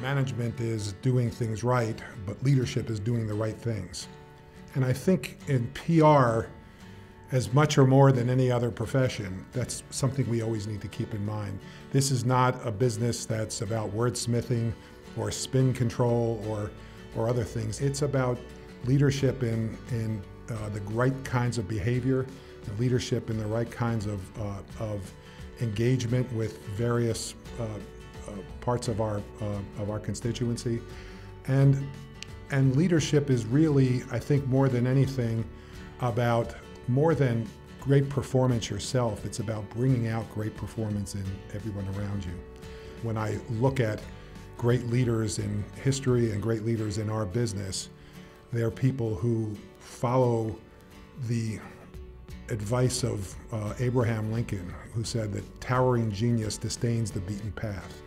Management is doing things right, but leadership is doing the right things. And I think in PR, as much or more than any other profession, that's something we always need to keep in mind. This is not a business that's about wordsmithing or spin control or, or other things. It's about leadership in, in uh, the right kinds of behavior, leadership in the right kinds of, uh, of engagement with various uh, parts of our, uh, of our constituency. And, and leadership is really, I think, more than anything about more than great performance yourself, it's about bringing out great performance in everyone around you. When I look at great leaders in history and great leaders in our business, they're people who follow the advice of uh, Abraham Lincoln, who said that towering genius disdains the beaten path.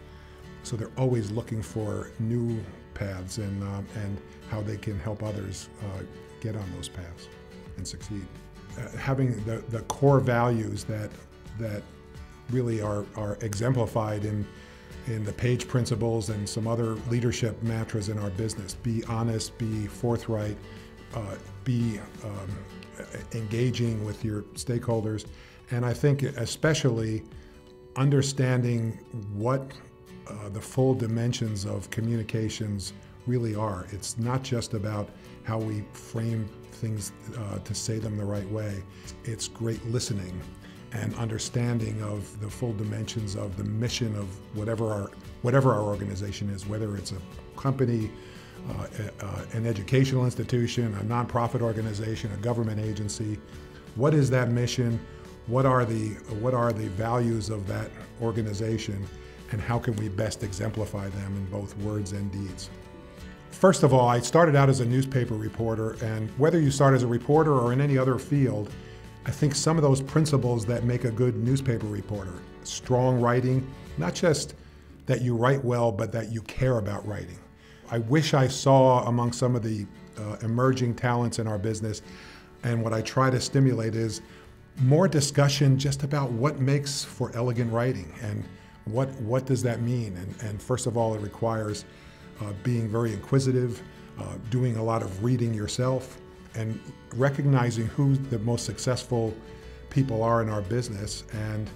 So they're always looking for new paths and, um, and how they can help others uh, get on those paths and succeed. Uh, having the, the core values that, that really are, are exemplified in, in the PAGE principles and some other leadership mantras in our business. Be honest, be forthright, uh, be um, engaging with your stakeholders, and I think especially understanding what uh, the full dimensions of communications really are. It's not just about how we frame things uh, to say them the right way. It's great listening and understanding of the full dimensions of the mission of whatever our whatever our organization is, whether it's a company, uh, uh, an educational institution, a nonprofit organization, a government agency. What is that mission? What are the what are the values of that organization? And how can we best exemplify them in both words and deeds. First of all, I started out as a newspaper reporter, and whether you start as a reporter or in any other field, I think some of those principles that make a good newspaper reporter, strong writing, not just that you write well, but that you care about writing. I wish I saw among some of the uh, emerging talents in our business, and what I try to stimulate is more discussion just about what makes for elegant writing and what, what does that mean? And, and first of all, it requires uh, being very inquisitive, uh, doing a lot of reading yourself, and recognizing who the most successful people are in our business and,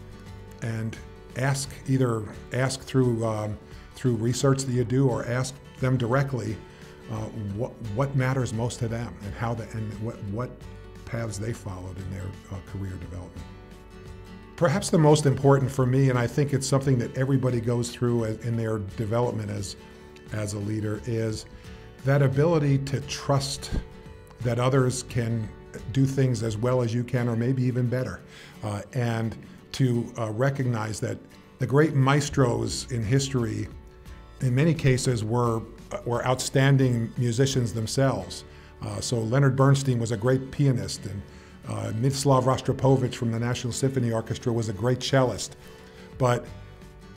and ask either ask through, um, through research that you do or ask them directly uh, what, what matters most to them and how the, and what, what paths they followed in their uh, career development. Perhaps the most important for me, and I think it's something that everybody goes through in their development as, as a leader, is that ability to trust that others can do things as well as you can, or maybe even better, uh, and to uh, recognize that the great maestros in history, in many cases, were, uh, were outstanding musicians themselves. Uh, so Leonard Bernstein was a great pianist, and uh, Mstislav Rostropovich from the National Symphony Orchestra was a great cellist, but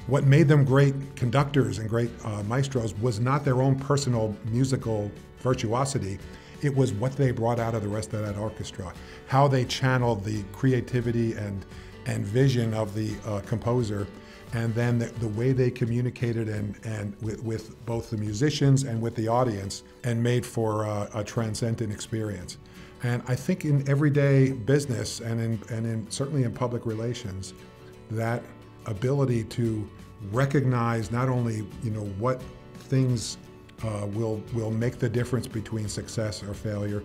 what made them great conductors and great uh, maestros was not their own personal musical virtuosity. It was what they brought out of the rest of that orchestra, how they channeled the creativity and, and vision of the uh, composer, and then the, the, way they communicated and, and with, with, both the musicians and with the audience and made for uh, a transcendent experience. And I think in everyday business and in, and in certainly in public relations, that ability to recognize not only you know what things uh, will will make the difference between success or failure,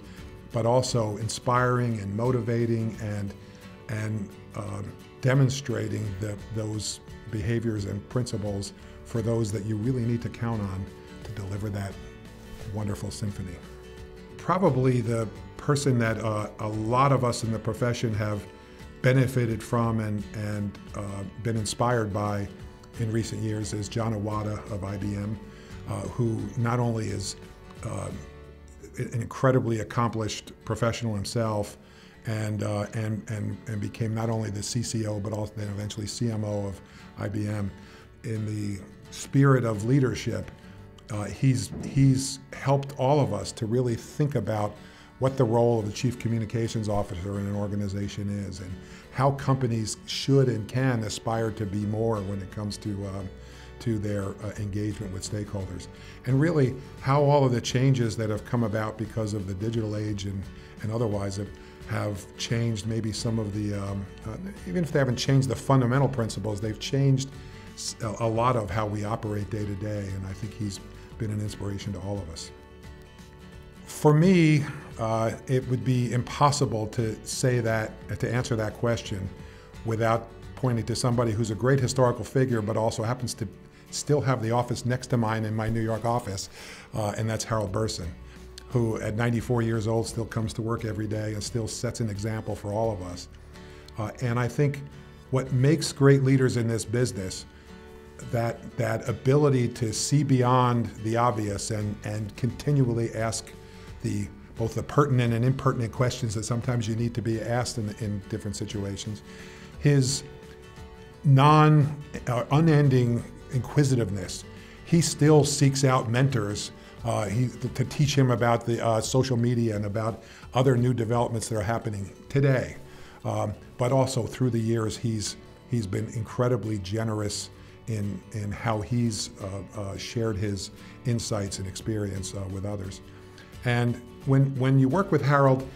but also inspiring and motivating and and um, demonstrating the, those behaviors and principles for those that you really need to count on to deliver that wonderful symphony. Probably the person that uh, a lot of us in the profession have benefited from and, and uh, been inspired by in recent years is Jon Iwata of IBM, uh, who not only is uh, an incredibly accomplished professional himself and, uh, and, and, and became not only the CCO but also then eventually CMO of IBM. In the spirit of leadership, uh, he's, he's helped all of us to really think about what the role of the chief communications officer in an organization is and how companies should and can aspire to be more when it comes to, um, to their uh, engagement with stakeholders. And really, how all of the changes that have come about because of the digital age and, and otherwise have, have changed maybe some of the, um, uh, even if they haven't changed the fundamental principles, they've changed a lot of how we operate day to day. And I think he's been an inspiration to all of us. For me, uh, it would be impossible to say that, to answer that question without pointing to somebody who's a great historical figure, but also happens to still have the office next to mine in my New York office, uh, and that's Harold Burson, who at 94 years old still comes to work every day and still sets an example for all of us. Uh, and I think what makes great leaders in this business, that, that ability to see beyond the obvious and, and continually ask the both the pertinent and impertinent questions that sometimes you need to be asked in, in different situations. His non, uh, unending inquisitiveness. He still seeks out mentors uh, he, to teach him about the uh, social media and about other new developments that are happening today. Um, but also through the years, he's he's been incredibly generous in in how he's uh, uh, shared his insights and experience uh, with others. And when when you work with Harold,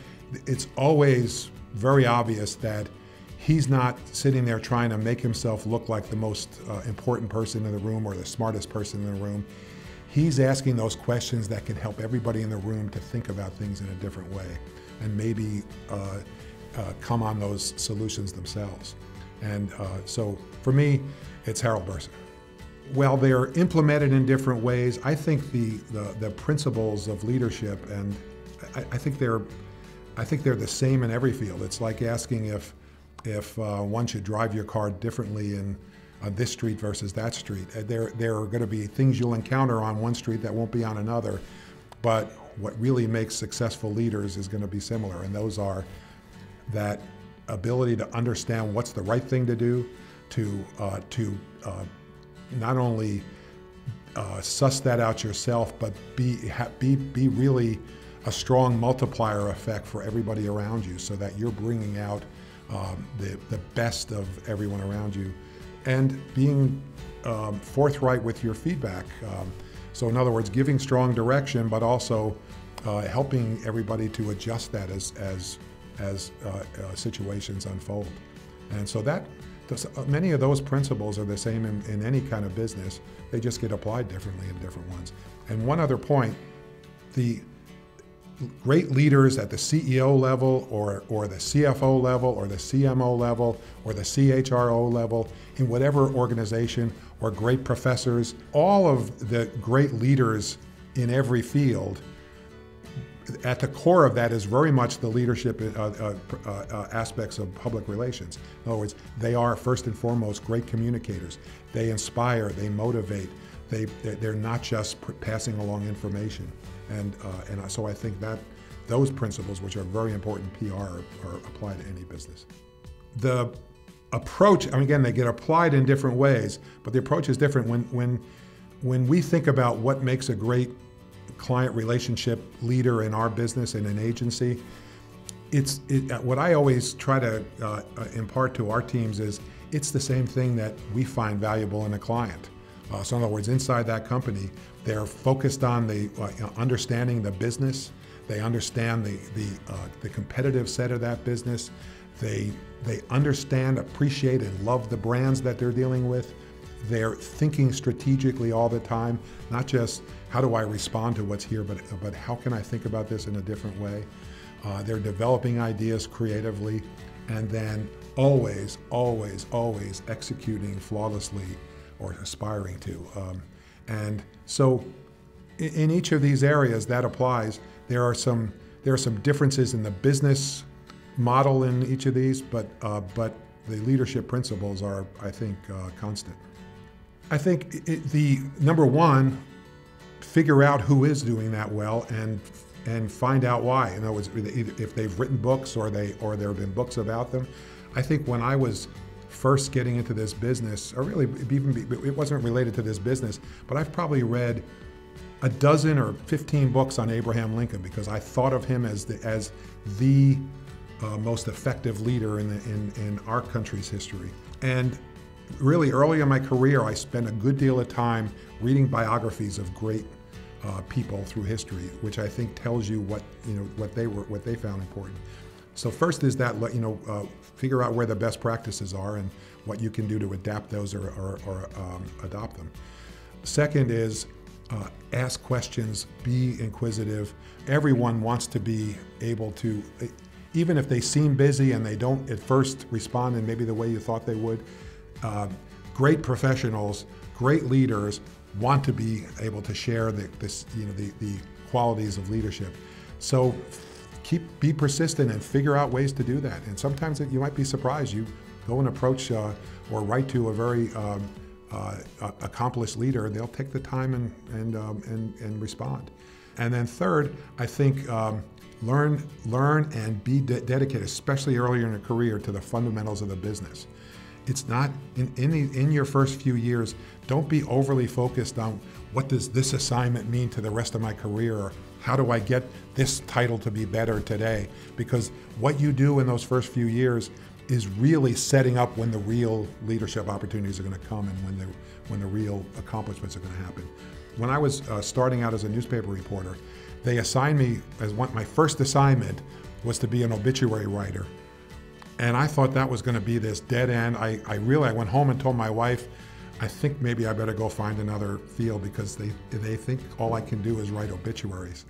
it's always very obvious that he's not sitting there trying to make himself look like the most uh, important person in the room or the smartest person in the room. He's asking those questions that can help everybody in the room to think about things in a different way and maybe uh, uh, come on those solutions themselves. And uh, so for me, it's Harold Burson. Well, they're implemented in different ways. I think the, the, the principles of leadership, and I, I, think they're, I think they're the same in every field. It's like asking if if uh, one should drive your car differently in uh, this street versus that street. Uh, there, there are going to be things you'll encounter on one street that won't be on another, but what really makes successful leaders is going to be similar, and those are that ability to understand what's the right thing to do, to uh, to uh, not only uh, suss that out yourself, but be be be really a strong multiplier effect for everybody around you, so that you're bringing out um, the, the best of everyone around you, and being um, forthright with your feedback. Um, so, in other words, giving strong direction, but also uh, helping everybody to adjust that as as as uh, uh, situations unfold. And so that uh, many of those principles are the same in, in any kind of business. They just get applied differently in different ones. And one other point, the great leaders at the CEO level or, or the CFO level or the CMO level or the CHRO level in whatever organization or great professors, all of the great leaders in every field, at the core of that is very much the leadership uh, uh, uh, aspects of public relations. In other words, they are first and foremost great communicators. They inspire, they motivate, they, they're not just passing along information. And, uh, and so I think that those principles, which are very important PR, are, are applied to any business. The approach, I mean, again, they get applied in different ways, but the approach is different. When, when, when we think about what makes a great client relationship leader in our business and an agency, it's it, what I always try to uh, impart to our teams is it's the same thing that we find valuable in a client. Uh, so in other words, inside that company, they're focused on the uh, understanding the business. They understand the the, uh, the competitive set of that business. They they understand, appreciate, and love the brands that they're dealing with. They're thinking strategically all the time, not just how do I respond to what's here, but but how can I think about this in a different way. Uh, they're developing ideas creatively, and then always, always, always executing flawlessly or aspiring to. Um, and so in, in each of these areas that applies. There are some there are some differences in the business model in each of these, but uh, but the leadership principles are, I think, uh, constant. I think it, the number one, figure out who is doing that well and and find out why. In other words, if they've written books or they or there have been books about them. I think when I was first getting into this business, or really even it wasn't related to this business, but I've probably read a dozen or 15 books on Abraham Lincoln because I thought of him as the, as the uh, most effective leader in, the, in, in our country's history. And really early in my career, I spent a good deal of time reading biographies of great uh, people through history, which I think tells you what you know what they were what they found important. So first is that you know uh, figure out where the best practices are and what you can do to adapt those or, or, or um, adopt them. Second is uh, ask questions, be inquisitive. Everyone wants to be able to, even if they seem busy and they don't at first respond in maybe the way you thought they would. Uh, great professionals, great leaders want to be able to share the, this, you know, the, the qualities of leadership. So keep be persistent and figure out ways to do that. And sometimes it, you might be surprised. You go and approach uh, or write to a very um, uh, accomplished leader, they'll take the time and and um, and, and respond. And then third, I think. Um, learn, learn, and be de- dedicated, especially earlier in your career, to the fundamentals of the business. It's not in in, in your first few years. Don't be overly focused on what does this assignment mean to the rest of my career, or how do I get this title to be better today? Because what you do in those first few years is really setting up when the real leadership opportunities are going to come and when the when the real accomplishments are going to happen. When I was uh, starting out as a newspaper reporter, they assigned me as one, my first assignment was to be an obituary writer, and I thought that was going to be this dead end. I, I really I went home and told my wife, I think maybe I better go find another field because they they think all I can do is write obituaries.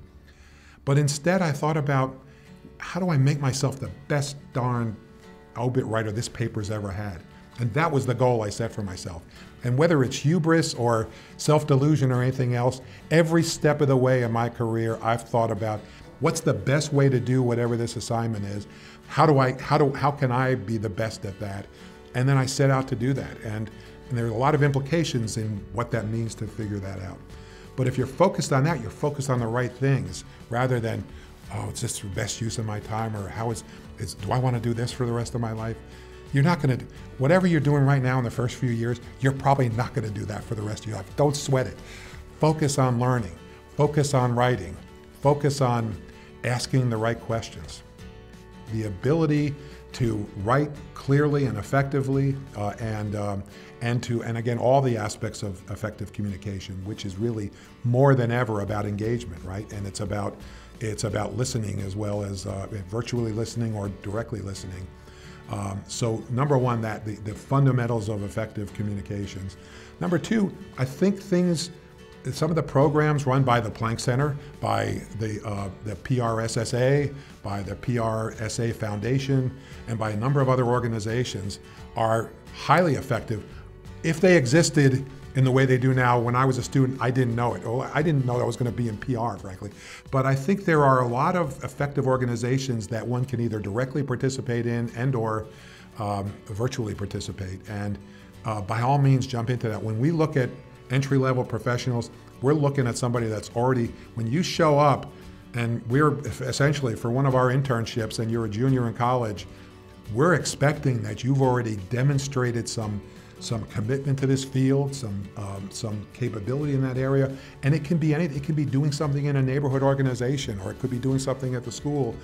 But instead, I thought about how do I make myself the best darn obit writer this paper's ever had? And that was the goal I set for myself. And whether it's hubris or self delusion or anything else, every step of the way in my career, I've thought about what's the best way to do whatever this assignment is. How do I, how do, how can I be the best at that? And then I set out to do that. And, and there are a lot of implications in what that means to figure that out. But if you're focused on that, you're focused on the right things rather than, oh, it's just the best use of my time or how is, is do I want to do this for the rest of my life? You're not going to, whatever you're doing right now in the first few years, you're probably not going to do that for the rest of your life. Don't sweat it. Focus on learning, focus on writing, focus on asking the right questions. The ability to write clearly and effectively uh, and um, and to and again all the aspects of effective communication which is really more than ever about engagement right? And it's about it's about listening as well as uh, virtually listening or directly listening. Um, so number one that the, the fundamentals of effective communications. Number two i think things some of the programs run by the Plank Center, by the, uh, the PRSSA, by the PRSA Foundation, and by a number of other organizations are highly effective. If they existed in the way they do now, when I was a student, I didn't know it. I didn't know I was going to be in PR, frankly. But I think there are a lot of effective organizations that one can either directly participate in and or um, virtually participate. And uh, by all means, jump into that. When we look at entry level professionals, we're looking at somebody that's already, when you show up and we're essentially for one of our internships and you're a junior in college, we're expecting that you've already demonstrated some some commitment to this field, some um, some capability in that area, and it can be any, it can be doing something in a neighborhood organization, or it could be doing something at the school,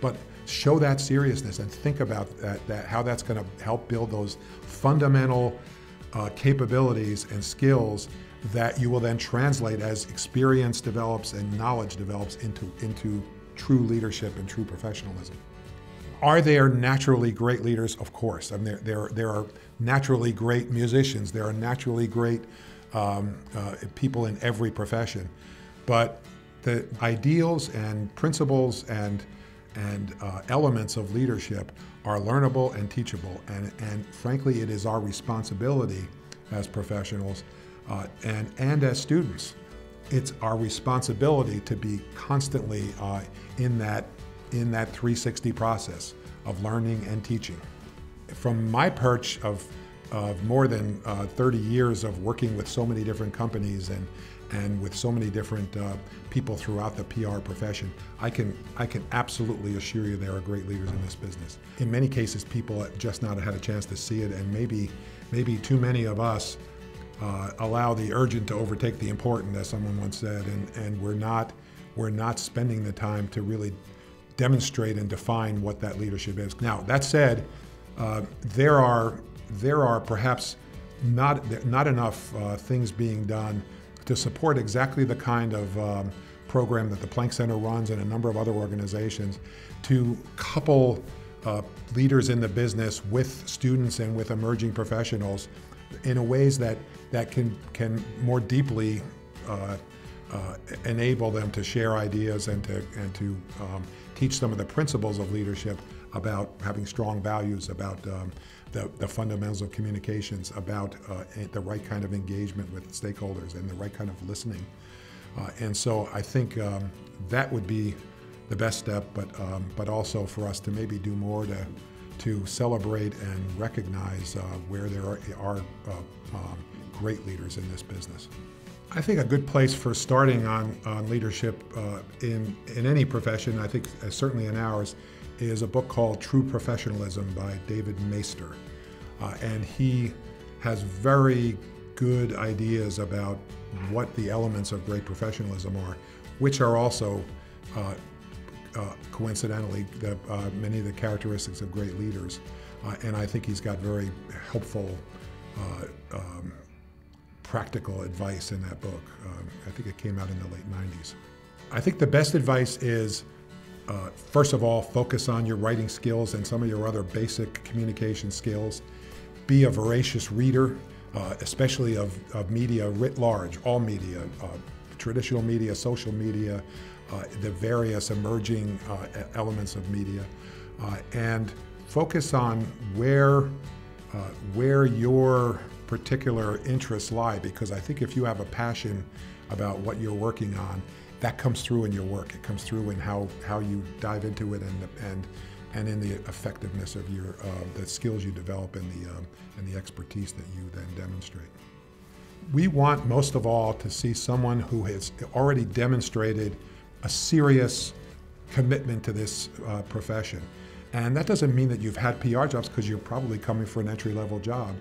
but show that seriousness and think about that, that how that's going to help build those fundamental uh, capabilities and skills that you will then translate as experience develops and knowledge develops into, into true leadership and true professionalism. Are there naturally great leaders? Of course. I mean, there, there, there are naturally great musicians, there are naturally great um, uh, people in every profession. But the ideals and principles and, and uh, elements of leadership are learnable and teachable. And, and frankly, it is our responsibility as professionals uh, and, and as students. It's our responsibility to be constantly uh, in, that, in that 360 process of learning and teaching. From my perch of, of more than uh, 30 years of working with so many different companies and, and with so many different uh, people throughout the PR profession, I can, I can absolutely assure you there are great leaders in this business. In many cases, people just not had a chance to see it, and maybe, maybe too many of us uh, allow the urgent to overtake the important, as someone once said, and, and we're not, we're not spending the time to really demonstrate and define what that leadership is. Now, that said, uh, there are there are perhaps not, not enough uh, things being done to support exactly the kind of um, program that the Plank Center runs and a number of other organizations to couple uh, leaders in the business with students and with emerging professionals in ways that, that can, can more deeply uh, uh, enable them to share ideas and to, and to um, teach some of the principles of leadership about having strong values, about um, the, the, fundamentals of communications, about uh, the right kind of engagement with stakeholders and the right kind of listening. Uh, and so I think um, that would be the best step, but, um, but also for us to maybe do more to, to celebrate and recognize uh, where there are, are uh, um, great leaders in this business. I think a good place for starting on, on leadership uh, in, in any profession, I think uh, certainly in ours, is a book called True Professionalism by David Maister. Uh, and he has very good ideas about what the elements of great professionalism are, which are also uh, uh, coincidentally the, uh, many of the characteristics of great leaders. Uh, and I think he's got very helpful uh, um, practical advice in that book. Um, I think it came out in the late 90s. I think the best advice is uh, first of all, focus on your writing skills and some of your other basic communication skills. Be a voracious reader, uh, especially of, of, media writ large, all media, uh, traditional media, social media, uh, the various emerging uh, elements of media, uh, and focus on where, where your particular interests lie because I think if you have a passion about what you're working on, that comes through in your work. It comes through in how, how you dive into it and, and, and in the effectiveness of your, uh, the skills you develop and the, um, and the expertise that you then demonstrate. We want most of all to see someone who has already demonstrated a serious commitment to this uh, profession. And that doesn't mean that you've had PR jobs because you're probably coming for an entry level job.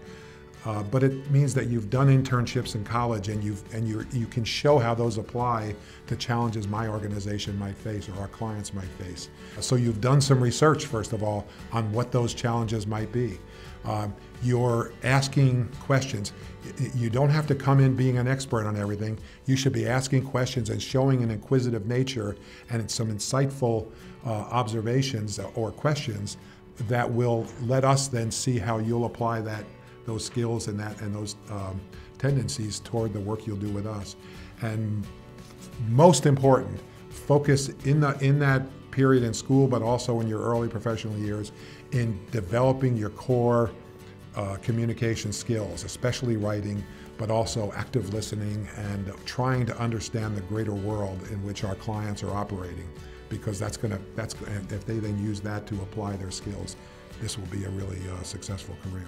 Uh, but it means that you've done internships in college and, you've, and you you can show how those apply to challenges my organization might face or our clients might face. So you've done some research, first of all, on what those challenges might be. Um, you're asking questions. You don't have to come in being an expert on everything. You should be asking questions and showing an inquisitive nature and some insightful uh, observations or questions that will let us then see how you'll apply that those skills and that and those um, tendencies toward the work you'll do with us. And most important, focus in the in that period in school, but also in your early professional years, in developing your core uh, communication skills, especially writing, but also active listening and trying to understand the greater world in which our clients are operating, because that's going to that's if they then use that to apply their skills, this will be a really uh, successful career.